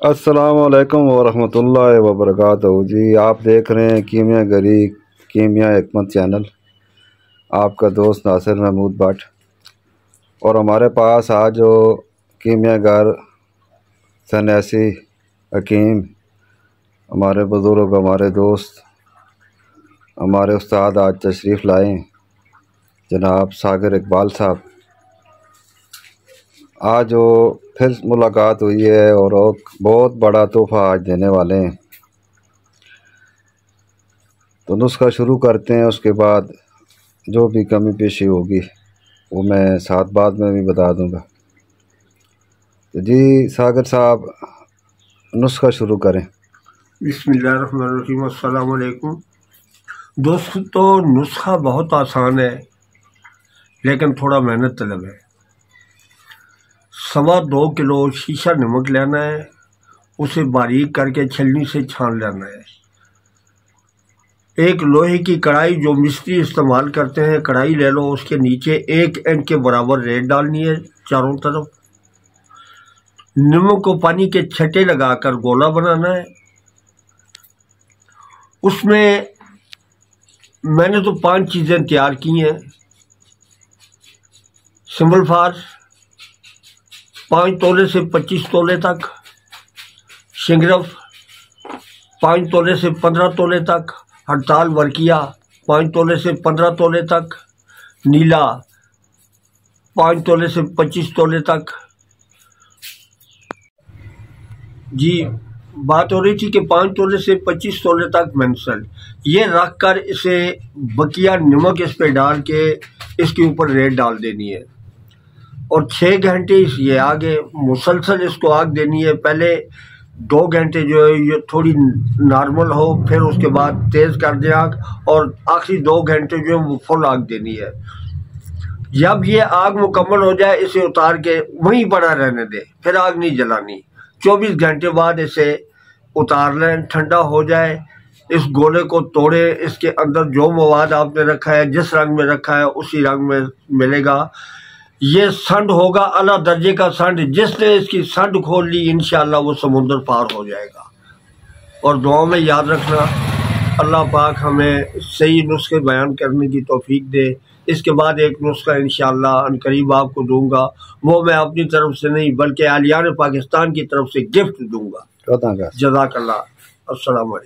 असलकम वरहमतुल्लाहि वबरकातुहू। जी, आप देख रहे हैं कीमिया गरी, कीमिया हमत चैनल। आपका दोस्त नासिर महमूद भट्ट। और हमारे पास आज जो कीमिया घर सन्यासी हकीम, हमारे बुज़ुर्ग, हमारे दोस्त, हमारे उस्ताद आज तशरीफ़ लाए जनाब सागर इकबाल साहब। आज वो फिर मुलाकात हुई है और बहुत बड़ा तोहफ़ा आज देने वाले हैं। तो नुस्खा शुरू करते हैं, उसके बाद जो भी कमी पेशी होगी, वो मैं साथ बाद में भी बता दूँगा। तो जी, सागर साहब, नुस्खा शुरू करें। बिस्मिल्लाहिर्रहमानिर्रहीम दोस्तों तो नुस्खा बहुत आसान है, लेकिन थोड़ा मेहनत तलब है। सवा दो किलो शीशा नमक लेना है, उसे बारीक करके छलनी से छान लेना है। एक लोहे की कढ़ाई जो मिस्त्री इस्तेमाल करते हैं, कढ़ाई ले लो, उसके नीचे एक इंच के बराबर रेत डालनी है चारों तरफ़। नमक को पानी के छटे लगाकर गोला बनाना है। उसमें मैंने तो पाँच चीज़ें तैयार की हैं। सिंबल फार पाँच तोले से पच्चीस तोले तक शिंगरफ पाँच तोले से पंद्रह तोले तक, हड़ताल वर्किया, पाँच तोले से पंद्रह तोले तक, नीला, पाँच तोले से पच्चीस तोले तक। जी, बात हो रही थी कि पाँच तोले से पच्चीस तोले तक मेंसल ये रख कर इसे बकिया नमक इस पर डाल के इसके ऊपर रेत डाल देनी है। और छः घंटे ये आगे मुसलसल इसको आग देनी है। पहले दो घंटे जो है, ये थोड़ी नॉर्मल हो, फिर उसके बाद तेज़ कर दें आग और आखिरी दो घंटे जो है वो फुल आग देनी है। जब ये आग मुकम्मल हो जाए, इसे उतार के वहीं पड़ा रहने दे, फिर आग नहीं जलानी। चौबीस घंटे बाद इसे उतार लें, ठंडा हो जाए, इस गोले को तोड़े, इसके अंदर जो मवाद आपने रखा है, जिस रंग में रखा है, उसी रंग में मिलेगा। ये संड होगा अला दर्जे का संड। जिसने इसकी संड खोल ली इन वो समुद्र पार हो जाएगा। और दुआ में याद रखना अल्लाह पाक हमें सही नुस्खे बयान करने की तोफीक दे। इसके बाद एक नुस्खा इन करीब आपको दूँगा। वो मैं अपनी तरफ़ से नहीं बल्कि आलियान पाकिस्तान की तरफ़ से गिफ्ट दूँगा। जजाकल्ला असलकम